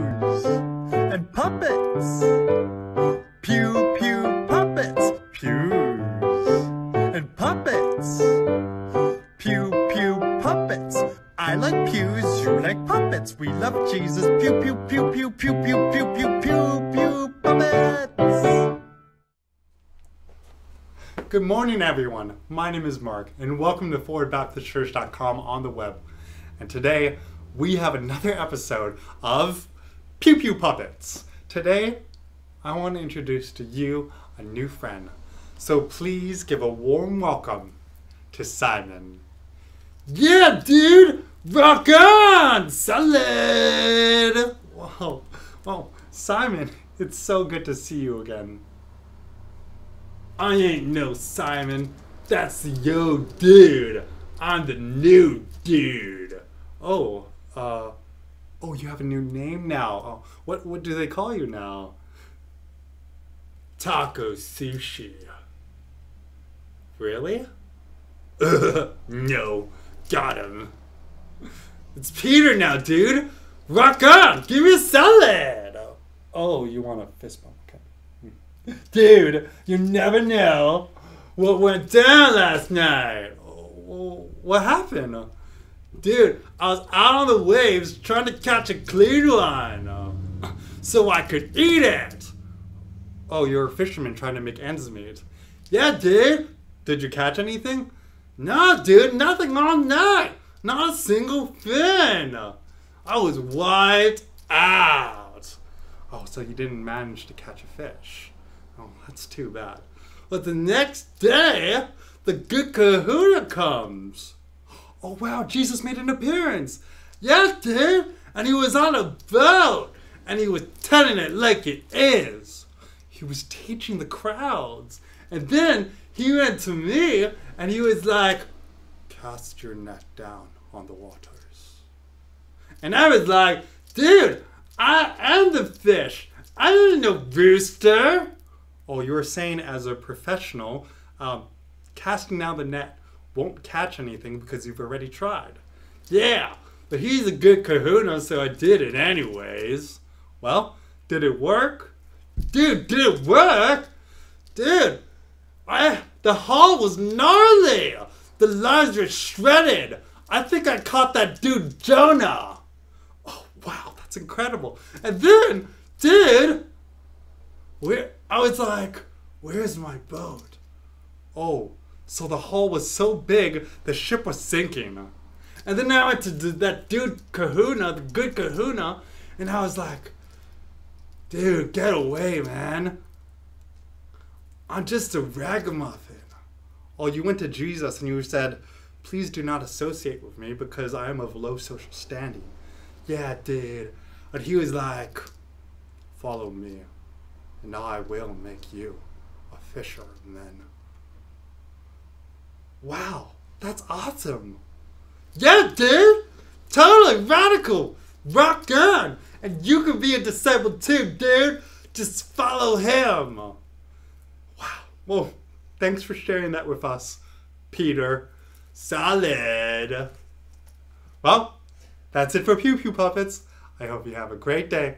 pews and puppets. Pew, pew, puppets, pews and puppets. Pew, pew, puppets. I like pews, you like puppets. We love Jesus. Pew, pew, pew, pew, pew, pew, pew, pew, pew, pew, puppets. Good morning, everyone. My name is Mark, and welcome to ForwardBaptistChurch.com on the web. And today we have another episode of Pew Pew Puppets. Today, I want to introduce to you a new friend. So please give a warm welcome to Simon. Yeah, dude! Rock on! Solid! Whoa, whoa, Simon, it's so good to see you again. I ain't no Simon. That's the yo dude. I'm the new dude. Oh, uh, oh, you have a new name now. Oh, what what do they call you now? Taco sushi. Really? no, got him. It's Peter now, dude. Rock on, give me a salad. Oh, you want a fist bump? Okay. Hmm. Dude, you never know what went down last night. Oh, What happened? Dude, I was out on the waves trying to catch a clean one uh, so I could eat it. Oh, you're a fisherman trying to make ends meet. Yeah, dude. Did you catch anything? No, dude, nothing all night. Not a single fin. I was wiped out. Oh, so you didn't manage to catch a fish. Oh, that's too bad. But the next day, the good kahuna comes. Oh wow, Jesus made an appearance. Yeah, dude. And he was on a boat. And he was telling it like it is. He was teaching the crowds. And then he went to me and he was like, Cast your net down on the waters. And I was like, dude, I am the fish. I didn't know rooster. Oh, you were saying as a professional, um, casting down the net won't catch anything because you've already tried. Yeah, but he's a good kahuna, so I did it anyways. Well, did it work? Dude, did it work? Dude, I, the haul was gnarly. The lines were shredded. I think I caught that dude Jonah. Oh, wow, that's incredible. And then, dude, where I was like, where's my boat? Oh, so the hull was so big, the ship was sinking. And then I went to that dude Kahuna, the good Kahuna, and I was like, dude, get away, man. I'm just a ragamuffin. Oh, you went to Jesus and you said, please do not associate with me because I am of low social standing. Yeah, dude. But he was like, follow me, and I will make you a fisherman. Wow, that's awesome. Yeah, dude. Totally radical. Rock on. And you can be a disciple too, dude. Just follow him. Wow. Well, thanks for sharing that with us, Peter. Solid. Well, that's it for Pew Pew Puppets. I hope you have a great day.